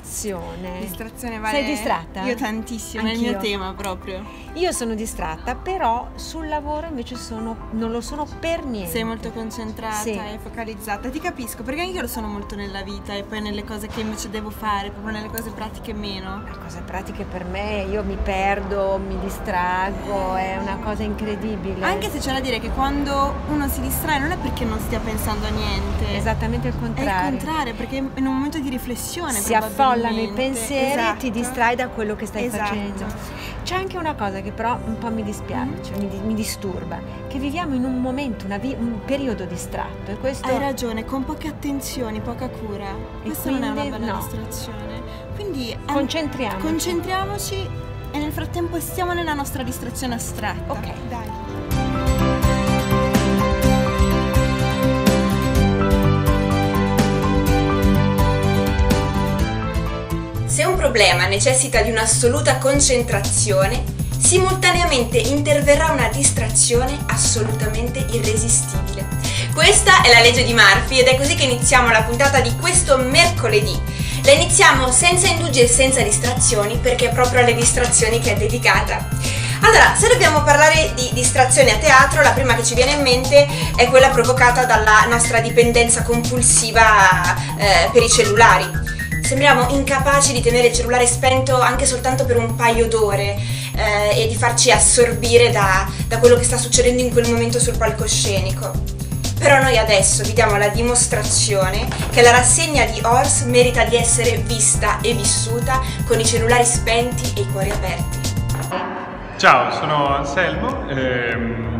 distrazione. Distrazione vale. Sei distratta? Io tantissimo, è il mio tema proprio. Io sono distratta, però sul lavoro invece sono, non lo sono per niente. Sei molto concentrata Sì. e focalizzata. Ti capisco, perché anche io lo sono molto nella vita e poi nelle cose che invece devo fare, proprio nelle cose pratiche meno. Le cose pratiche per me, io mi perdo, mi distraggo, è una cosa incredibile. Anche se c'è da dire che quando uno si distrae non è perché non stia pensando a niente. Esattamente il È contrario. il contrario, perché in un momento di riflessione si affollano i probabilmente. pensieri e ti Esatto. distrai da quello che stai Esatto. facendo. C'è anche una cosa che però un po' mi dispiace, cioè mi, mi disturba, che viviamo in un momento, un periodo distratto e questo Hai ragione, con poche attenzioni, poca cura. E Questa non è una quindi bella no. distrazione. Quindi an- concentriamoci. concentriamoci e nel frattempo stiamo nella nostra distrazione astratta. Ok. dai. Se un problema necessita di un'assoluta concentrazione, simultaneamente interverrà una distrazione assolutamente irresistibile. Questa è la legge di Murphy ed è così che iniziamo la puntata di questo mercoledì. La iniziamo senza indugi e senza distrazioni perché è proprio alle distrazioni che è dedicata. Allora, se dobbiamo parlare di distrazioni a teatro, la prima che ci viene in mente è quella provocata dalla nostra dipendenza compulsiva eh, per i cellulari. Sembriamo incapaci di tenere il cellulare spento anche soltanto per un paio d'ore eh, e di farci assorbire da, da quello che sta succedendo in quel momento sul palcoscenico. Però noi adesso vi diamo la dimostrazione che la rassegna di Ors merita di essere vista e vissuta con i cellulari spenti e i cuori aperti. Ciao, sono Anselmo ehm,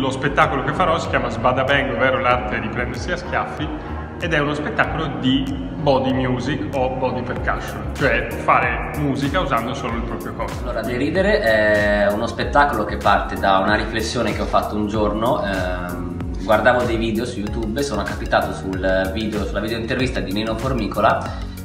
lo spettacolo che farò si chiama Sbada Bang, ovvero l'arte di prendersi a schiaffi ed è uno spettacolo di body music o body percussion, cioè fare musica usando solo il proprio corpo. Allora, Deridere è uno spettacolo che parte da una riflessione che ho fatto un giorno. ehm, guardavo dei video su YouTube sono capitato sul video, sulla video intervista di Nino Formicola,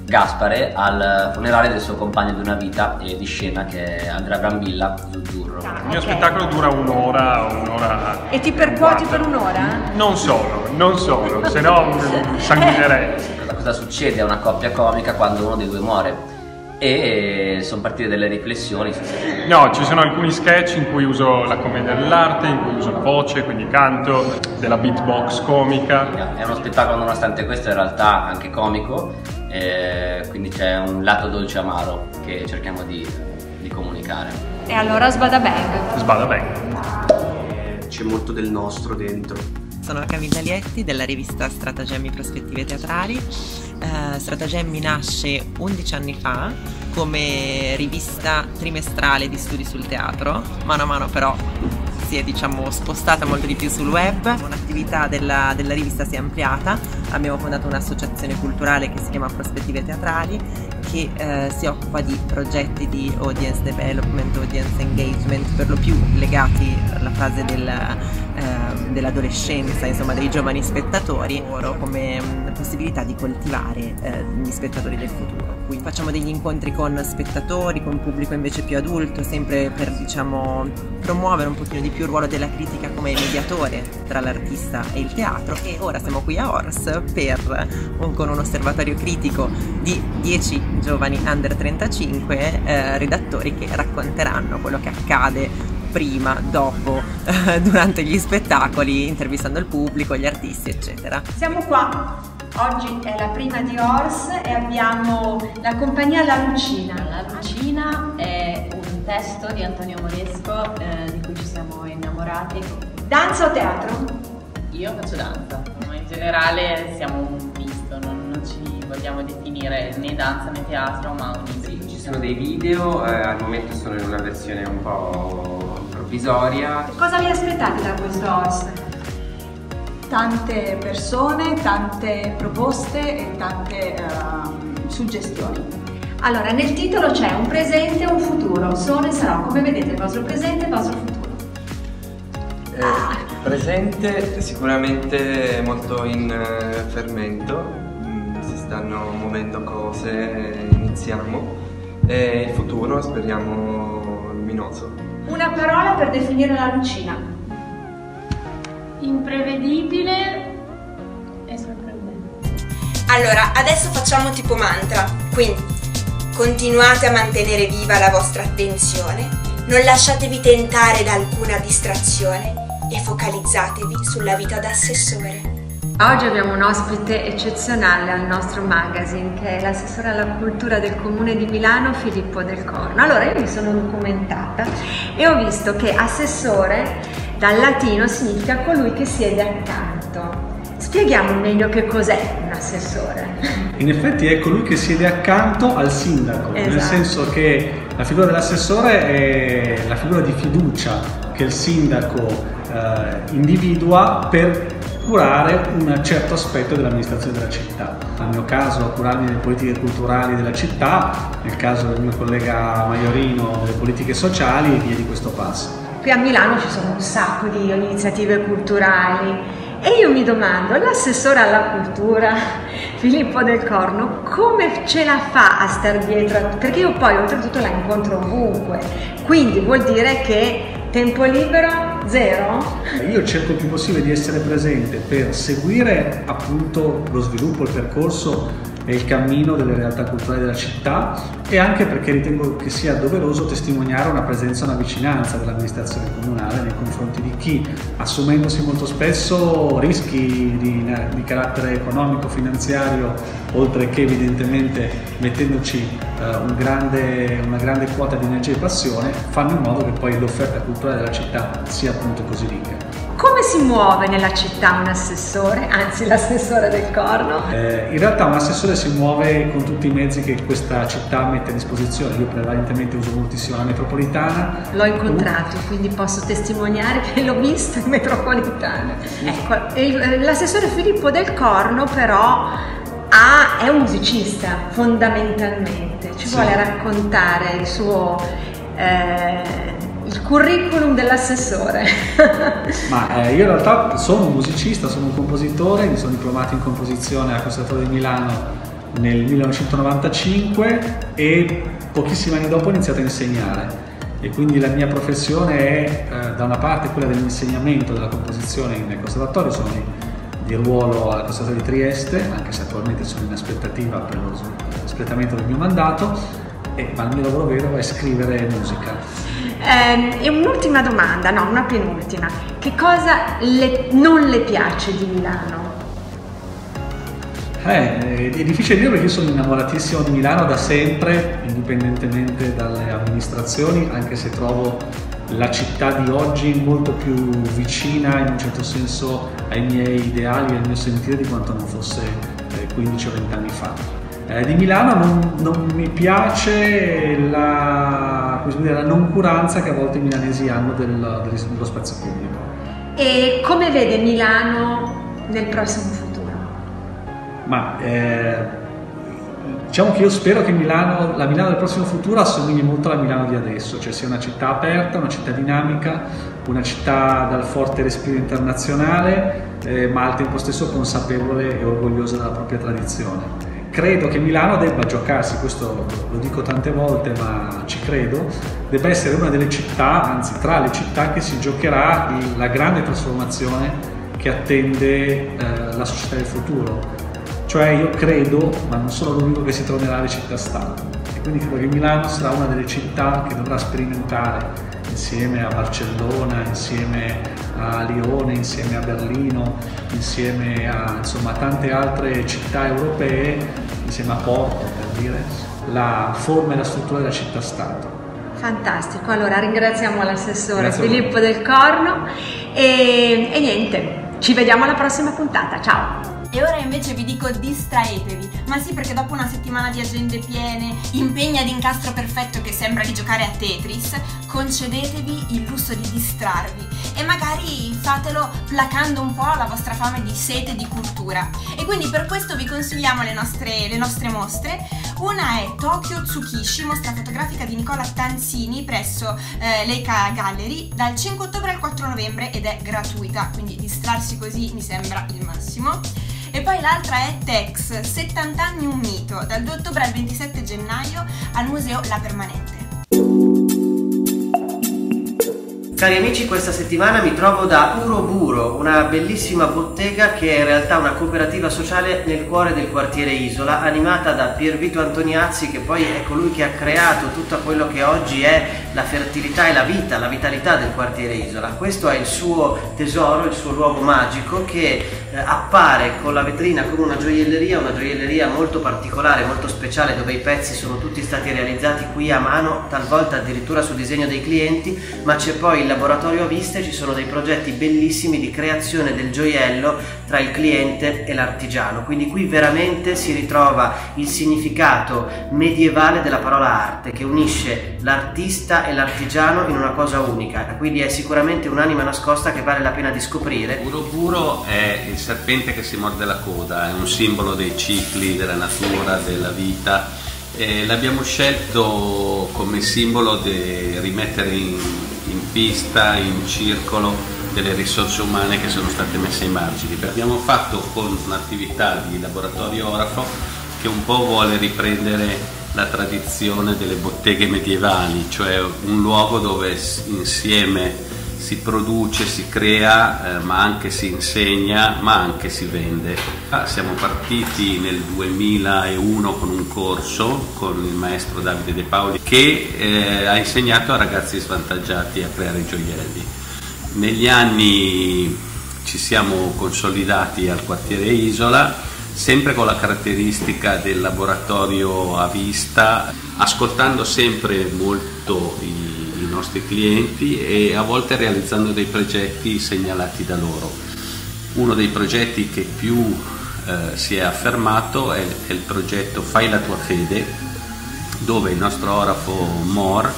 Gaspare, al funerale del suo compagno di una vita e di scena che è Andrea Brambilla, Zuzzurro. Il mio spettacolo dura un'ora, un'ora E ti percuoti per un'ora? Non solo, non solo, se no sanguinerei. Cosa, cosa succede a una coppia comica quando uno dei due muore? E sono partite delle riflessioni su No, ci sono alcuni sketch in cui uso la commedia dell'arte, in cui uso la voce, quindi canto, della beatbox comica. È uno spettacolo nonostante questo in realtà anche comico, eh, quindi c'è un lato dolce amaro che cerchiamo di, di comunicare. E allora sbada bang. Sbada bang. c'è molto del nostro dentro. Sono Camilla Lietti della rivista Stratagemmi Prospettive Teatrali. Eh, Stratagemmi nasce 11 anni fa come rivista trimestrale di studi sul teatro, mano a mano però si è diciamo spostata molto di più sul web, l'attività della, della rivista si è ampliata, abbiamo fondato un'associazione culturale che si chiama Prospettive Teatrali che eh, si occupa di progetti di audience development, audience engagement, per lo più legati alla fase del, dell'adolescenza, insomma dei giovani spettatori, loro come mh, possibilità di coltivare eh, gli spettatori del futuro. Quindi facciamo degli incontri con spettatori, con pubblico invece più adulto, sempre per diciamo promuovere un pochino di più il ruolo della critica come mediatore tra l'artista e il teatro e ora siamo qui a Ors per, con un osservatorio critico di 10 giovani under 35 eh, redattori che racconteranno quello che accade prima, dopo, eh, durante gli spettacoli, intervistando il pubblico, gli artisti, eccetera. Siamo qua. Oggi è la prima di Ors e abbiamo la compagnia La Lucina. La Lucina è un testo di Antonio Moresco eh, di cui ci siamo innamorati. Danza o teatro? Io faccio danza, ma in generale siamo un misto, non, non ci vogliamo definire né danza né teatro, ma un ibrido. Ci sono dei video, eh, al momento sono in una versione un po' provvisoria. Cosa vi aspettate da questo Ors? tante persone, tante proposte e tante ehm, suggestioni. Allora, nel titolo c'è un presente e un futuro. Sono e sarò, come vedete, il vostro presente e il vostro futuro. Eh, presente sicuramente molto in eh, fermento, mm, si stanno muovendo cose, iniziamo e il futuro speriamo luminoso. Una parola per definire la Lucina. Imprevedibile e sorprendente. Allora, adesso facciamo tipo mantra. Quindi, continuate a mantenere viva la vostra attenzione, non lasciatevi tentare da alcuna distrazione e focalizzatevi sulla vita da assessore. Oggi abbiamo un ospite eccezionale al nostro magazine che è l'assessore alla cultura del comune di Milano Filippo Del Corno. Allora io mi sono documentata e ho visto che assessore dal latino significa colui che siede accanto. Spieghiamo meglio che cos'è un assessore. In effetti è colui che siede accanto al sindaco, Esatto. nel senso che la figura dell'assessore è la figura di fiducia che il sindaco eh, individua per curare un certo aspetto dell'amministrazione della città. Nel mio caso curarmi le politiche culturali della città, nel caso del mio collega Maiorino delle politiche sociali e via di questo passo. Qui a Milano ci sono un sacco di iniziative culturali e io mi domando, l'assessore alla cultura Filippo Del Corno come ce la fa a star dietro? Perché io poi oltretutto la incontro ovunque, quindi vuol dire che tempo libero zero? Io cerco il più possibile di essere presente per seguire appunto lo sviluppo, il percorso e il cammino delle realtà culturali della città e anche perché ritengo che sia doveroso testimoniare una presenza una vicinanza dell'amministrazione comunale nei confronti di chi, assumendosi molto spesso rischi di, di carattere economico, finanziario, oltre che evidentemente mettendoci eh, un grande, una grande quota di energia e passione, fanno in modo che poi l'offerta culturale della città sia appunto così ricca. Si muove nella città un assessore, anzi l'assessore del corno? Eh, in realtà un assessore si muove con tutti i mezzi che questa città mette a disposizione. Io prevalentemente uso moltissimo la metropolitana. L'ho incontrato, quindi posso testimoniare che l'ho visto in metropolitana. Ecco, l'assessore Filippo del Corno però ha- è un musicista fondamentalmente, ci Sì. vuole raccontare il suo... eh, il curriculum dell'assessore. Ma eh, io in realtà sono un musicista, sono un compositore, mi sono diplomato in composizione al Conservatorio di Milano nel 1995 e pochissimi anni dopo ho iniziato a insegnare. E quindi la mia professione è eh, da una parte quella dell'insegnamento della composizione nel conservatorio, sono di, di ruolo al Conservatorio di Trieste, anche se attualmente sono in aspettativa per lo espletamento del mio mandato, e- ma il mio lavoro vero è scrivere musica. Ehm, e un'ultima domanda, no, una penultima. Che cosa le- non le piace di Milano? Eh, è difficile dire perché io sono innamoratissimo di Milano da sempre, indipendentemente dalle amministrazioni, anche se trovo la città di oggi molto più vicina in un certo senso ai miei ideali e al mio sentire di quanto non fosse eh, 15 o 20 anni fa. Eh, di Milano non, non mi piace la, dire, la noncuranza che a volte i milanesi hanno del- del- dello spazio pubblico. E come vede Milano nel prossimo futuro? Ma eh, diciamo che io spero che Milano, la Milano del prossimo futuro assomigli molto alla Milano di adesso, cioè sia una città aperta, una città dinamica, una città dal forte respiro internazionale, eh, ma al tempo stesso consapevole e orgogliosa della propria tradizione. Credo che Milano debba giocarsi, questo lo dico tante volte, ma ci credo, debba essere una delle città, anzi tra le città che si giocherà la grande trasformazione che attende eh, la società del futuro. Cioè io credo, ma non sono l'unico che si troverà le città-stato. E quindi credo che Milano sarà una delle città che dovrà sperimentare insieme a Barcellona, insieme a Lione, insieme a Berlino, insieme a insomma, tante altre città europee, insieme a Porto per dire, la forma e la struttura della città-stato. Fantastico, allora ringraziamo l'assessore. Filippo del Corno e, e niente, ci vediamo alla prossima puntata, ciao! E ora invece vi dico distraetevi, ma sì perché dopo una settimana di agende piene, impegni ad incastro perfetto che sembra di giocare a Tetris, concedetevi il lusso di distrarvi e magari fatelo placando un po' la vostra fame di sete di cultura. E quindi per questo vi consigliamo le nostre, le nostre mostre. Una è Tokyo Tsukishi, mostra fotografica di Nicola Tanzini presso eh, Leica Gallery dal 5 ottobre al 4 novembre ed è gratuita, quindi distrarsi così mi sembra il massimo. E poi l'altra è Tex, 70 anni un mito, dal 2 ottobre al 27 gennaio al Museo La Permanente. Cari amici, questa settimana mi trovo da Uroburo, una bellissima bottega che è in realtà una cooperativa sociale nel cuore del quartiere Isola, animata da Piervito Antoniazzi, che poi è colui che ha creato tutto quello che oggi è la fertilità e la vita, la vitalità del quartiere Isola. Questo è il suo tesoro, il suo luogo magico che eh, appare con la vetrina come una gioielleria, una gioielleria molto particolare, molto speciale, dove i pezzi sono tutti stati realizzati qui a mano, talvolta addirittura sul disegno dei clienti, ma c'è poi il laboratorio a vista e ci sono dei progetti bellissimi di creazione del gioiello tra il cliente e l'artigiano. Quindi qui veramente si ritrova il significato medievale della parola arte che unisce l'artista e l'artigiano in una cosa unica. Quindi è sicuramente un'anima nascosta che vale la pena di scoprire. Uroburo è il serpente che si morde la coda, è un simbolo dei cicli, della natura, della vita. E l'abbiamo scelto come simbolo di rimettere in, in pista, in circolo delle risorse umane che sono state messe ai margini. Abbiamo fatto con un'attività di laboratorio orafo che un po' vuole riprendere la tradizione delle botteghe medievali, cioè un luogo dove insieme si produce, si crea, eh, ma anche si insegna, ma anche si vende. Ah, siamo partiti nel 2001 con un corso con il maestro Davide De Paoli che eh, ha insegnato a ragazzi svantaggiati a creare gioielli. Negli anni ci siamo consolidati al quartiere Isola, sempre con la caratteristica del laboratorio a vista, ascoltando sempre molto i, i nostri clienti e a volte realizzando dei progetti segnalati da loro. Uno dei progetti che più eh, si è affermato è, è il progetto Fai la tua fede, dove il nostro orafo Mor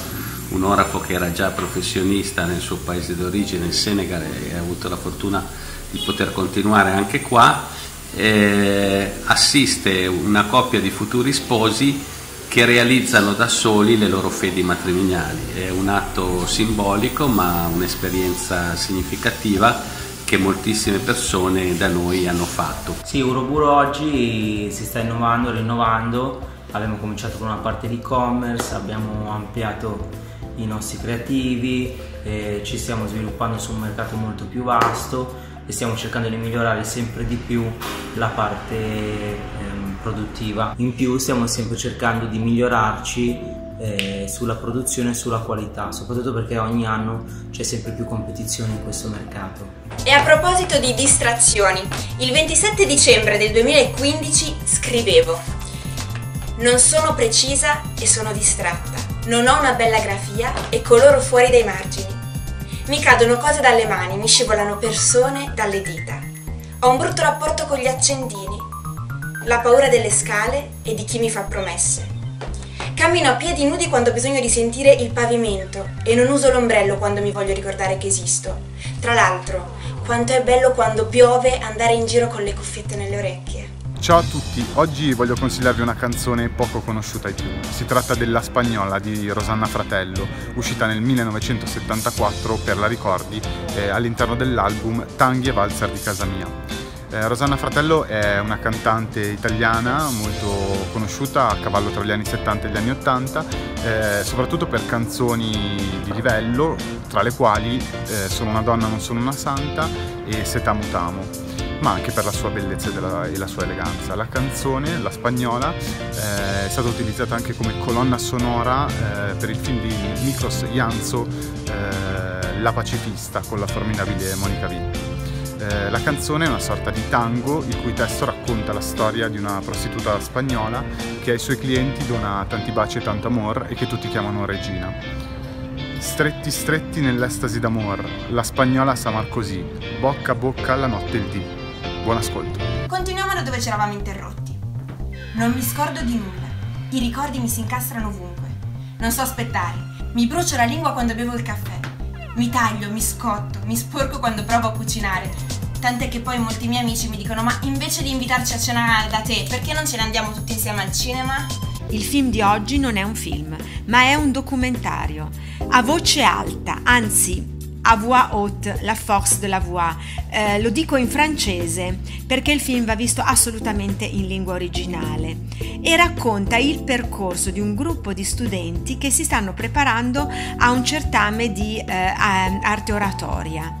un orafo che era già professionista nel suo paese d'origine, il Senegal, e ha avuto la fortuna di poter continuare anche qua, eh, assiste una coppia di futuri sposi che realizzano da soli le loro fedi matrimoniali. È un atto simbolico ma un'esperienza significativa che moltissime persone da noi hanno fatto. Sì, Uroburo oggi si sta innovando, rinnovando, abbiamo cominciato con una parte di e-commerce, abbiamo ampliato i nostri creativi, eh, ci stiamo sviluppando su un mercato molto più vasto e stiamo cercando di migliorare sempre di più la parte ehm, produttiva. In più stiamo sempre cercando di migliorarci eh, sulla produzione e sulla qualità, soprattutto perché ogni anno c'è sempre più competizione in questo mercato. E a proposito di distrazioni, il 27 dicembre del 2015 scrivevo Non sono precisa e sono distratta non ho una bella grafia e coloro fuori dai margini. Mi cadono cose dalle mani, mi scivolano persone dalle dita. Ho un brutto rapporto con gli accendini, la paura delle scale e di chi mi fa promesse. Cammino a piedi nudi quando ho bisogno di sentire il pavimento e non uso l'ombrello quando mi voglio ricordare che esisto. Tra l'altro, quanto è bello quando piove andare in giro con le cuffiette nelle orecchie. Ciao a tutti, oggi voglio consigliarvi una canzone poco conosciuta ai più. Si tratta della Spagnola di Rosanna Fratello, uscita nel 1974 per la Ricordi eh, all'interno dell'album Tanghi e Valzer di casa mia. Eh, Rosanna Fratello è una cantante italiana molto conosciuta a cavallo tra gli anni 70 e gli anni 80, eh, soprattutto per canzoni di livello, tra le quali eh, Sono una donna, non sono una santa e Se t'amo t'amo ma anche per la sua bellezza e, la sua eleganza. La canzone, la spagnola, eh, è stata utilizzata anche come colonna sonora eh, per il film di Nikos Janzo, eh, La pacifista, con la formidabile Monica Vitti. Eh, la canzone è una sorta di tango il cui testo racconta la storia di una prostituta spagnola che ai suoi clienti dona tanti baci e tanto amor e che tutti chiamano regina. Stretti stretti nell'estasi d'amor, la spagnola s'amar così, bocca a bocca la notte il dì. Buon ascolto. Continuiamo da dove ci eravamo interrotti. Non mi scordo di nulla. I ricordi mi si incastrano ovunque. Non so aspettare. Mi brucio la lingua quando bevo il caffè. Mi taglio, mi scotto, mi sporco quando provo a cucinare. Tant'è che poi molti miei amici mi dicono: Ma invece di invitarci a cenare da te, perché non ce ne andiamo tutti insieme al cinema? Il film di oggi non è un film, ma è un documentario. A voce alta, anzi A voix haute, la force de la voix. Eh, lo dico in francese perché il film va visto assolutamente in lingua originale e racconta il percorso di un gruppo di studenti che si stanno preparando a un certame di eh, arte oratoria.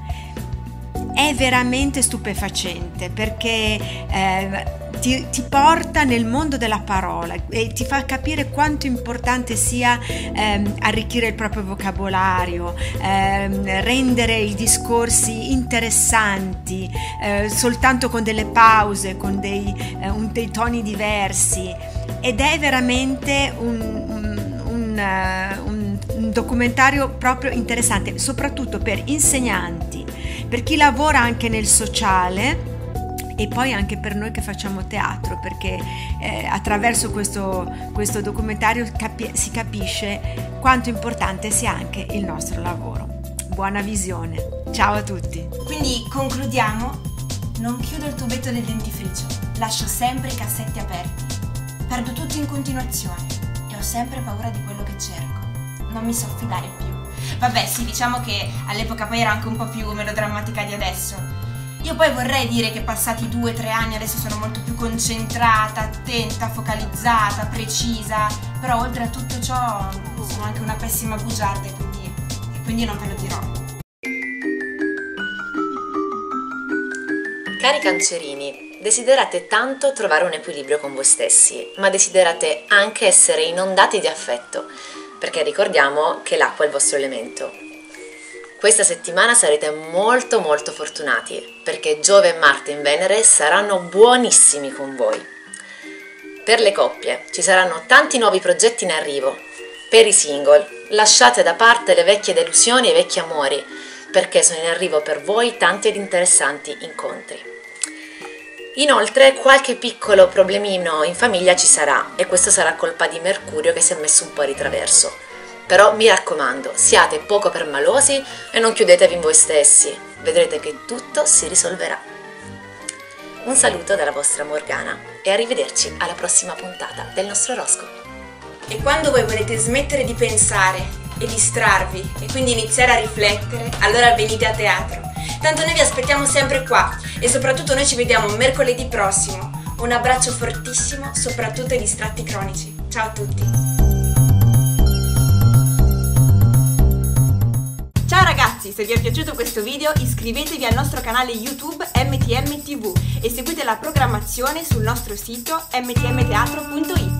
È veramente stupefacente perché eh, ti, ti, porta nel mondo della parola e ti fa capire quanto importante sia ehm, arricchire il proprio vocabolario, ehm, rendere i discorsi interessanti, eh, soltanto con delle pause, con dei, eh, un, dei, toni diversi. Ed è veramente un, un, un, uh, un documentario proprio interessante, soprattutto per insegnanti, per chi lavora anche nel sociale e poi anche per noi che facciamo teatro, perché eh, attraverso questo, questo documentario capi- si capisce quanto importante sia anche il nostro lavoro. Buona visione, ciao a tutti. Quindi concludiamo, non chiudo il tubetto del dentifricio, lascio sempre i cassetti aperti, perdo tutto in continuazione e ho sempre paura di quello che cerco, non mi so fidare più. Vabbè sì, diciamo che all'epoca poi era anche un po' più melodrammatica di adesso, io poi vorrei dire che passati due o tre anni adesso sono molto più concentrata, attenta, focalizzata, precisa, però oltre a tutto ciò sono anche una pessima bugiarda e quindi, e quindi non ve lo dirò. Cari cancerini, desiderate tanto trovare un equilibrio con voi stessi, ma desiderate anche essere inondati di affetto, perché ricordiamo che l'acqua è il vostro elemento questa settimana sarete molto molto fortunati perché Giove e Marte in Venere saranno buonissimi con voi. Per le coppie ci saranno tanti nuovi progetti in arrivo. Per i single lasciate da parte le vecchie delusioni e i vecchi amori perché sono in arrivo per voi tanti ed interessanti incontri. Inoltre qualche piccolo problemino in famiglia ci sarà e questo sarà colpa di Mercurio che si è messo un po' a ritraverso però mi raccomando, siate poco permalosi e non chiudetevi in voi stessi, vedrete che tutto si risolverà. Un saluto dalla vostra Morgana e arrivederci alla prossima puntata del nostro oroscopo. E quando voi volete smettere di pensare e distrarvi e quindi iniziare a riflettere, allora venite a teatro. Tanto noi vi aspettiamo sempre qua e soprattutto noi ci vediamo mercoledì prossimo. Un abbraccio fortissimo, soprattutto ai distratti cronici. Ciao a tutti! Ragazzi, se vi è piaciuto questo video iscrivetevi al nostro canale YouTube MTM TV e seguite la programmazione sul nostro sito mtmteatro.it.